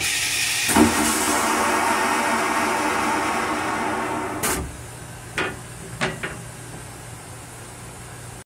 you